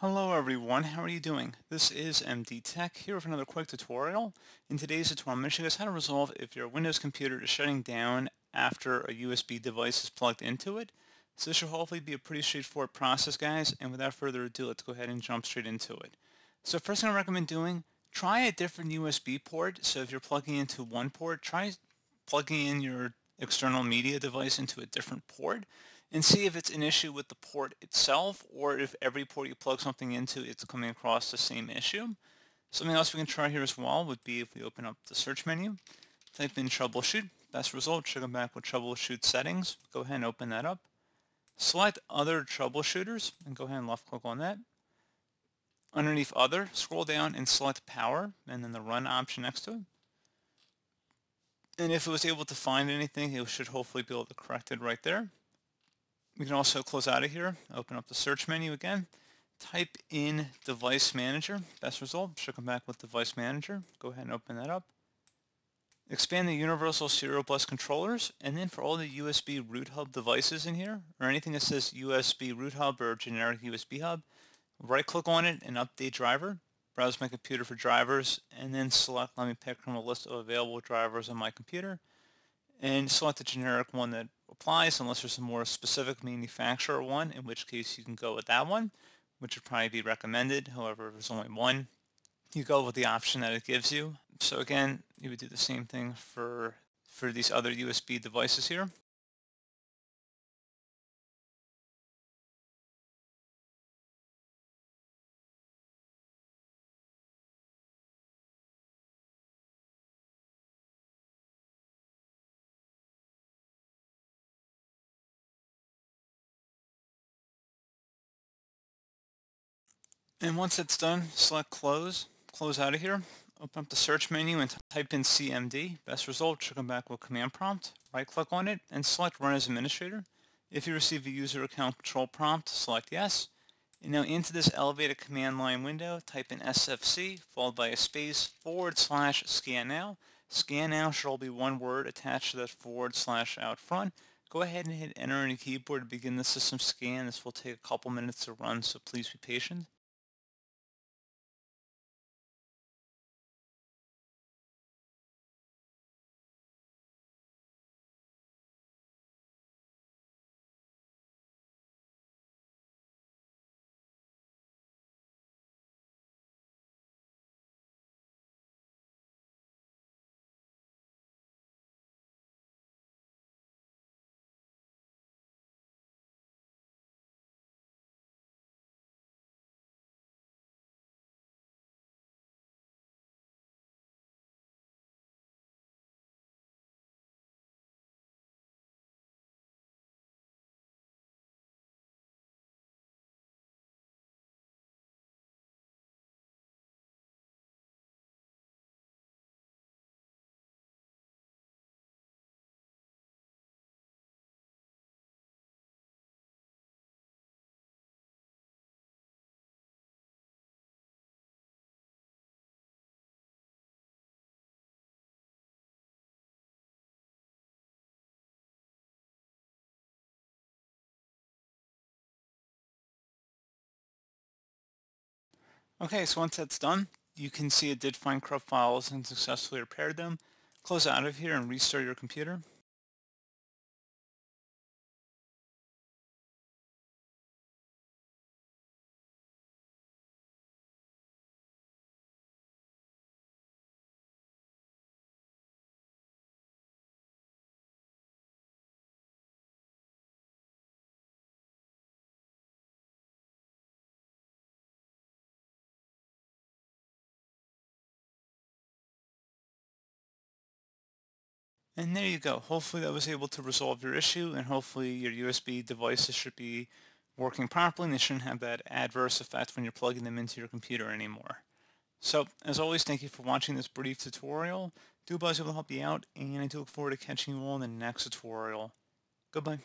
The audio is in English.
Hello everyone, how are you doing? This is MD Tech here with another quick tutorial. In today's tutorial, I'm going to show you guys how to resolve if your Windows computer is shutting down after a USB device is plugged into it. So this should hopefully be a pretty straightforward process guys, and without further ado, let's go ahead and jump straight into it. So first thing I recommend doing, try a different USB port. So if you're plugging into one port, try plugging in your external media device into a different port and see if it's an issue with the port itself or if every port you plug something into it's coming across the same issue. Something else we can try here as well would be if we open up the search menu, type in troubleshoot, best result should come back with troubleshoot settings. Go ahead and open that up. Select other troubleshooters and go ahead and left click on that. Underneath other, scroll down and select power and then the run option next to it. And if it was able to find anything, it should hopefully be able to correct it right there. We can also close out of here, open up the search menu again, type in Device Manager. Best result should come back with Device Manager. Go ahead and open that up. Expand the Universal Serial Bus controllers, and then for all the USB root hub devices in here, or anything that says USB root hub or generic USB hub, right click on it and update driver. Browse my computer for drivers, and then select let me pick from a list of available drivers on my computer, and select the generic one that applies unless there's a more specific manufacturer one, in which case you can go with that one, which would probably be recommended. However, if there's only one, you go with the option that it gives you. So again, you would do the same thing for, for these other USB devices here. And once it's done, select close, close out of here, open up the search menu and type in CMD. Best result should come back with command prompt. Right click on it and select run as administrator. If you receive a user account control prompt, select yes. And now into this elevated command line window, type in SFC followed by a space forward slash scan now. Scan now should all be one word attached to that forward slash out front. Go ahead and hit enter on your keyboard to begin the system scan. This will take a couple minutes to run, so please be patient. Okay, so once that's done, you can see it did find corrupt files and successfully repaired them. Close out of here and restart your computer. And there you go. Hopefully that was able to resolve your issue and hopefully your USB devices should be working properly and they shouldn't have that adverse effect when you're plugging them into your computer anymore. So as always, thank you for watching this brief tutorial. Do able to help you out and I do look forward to catching you all in the next tutorial. Goodbye.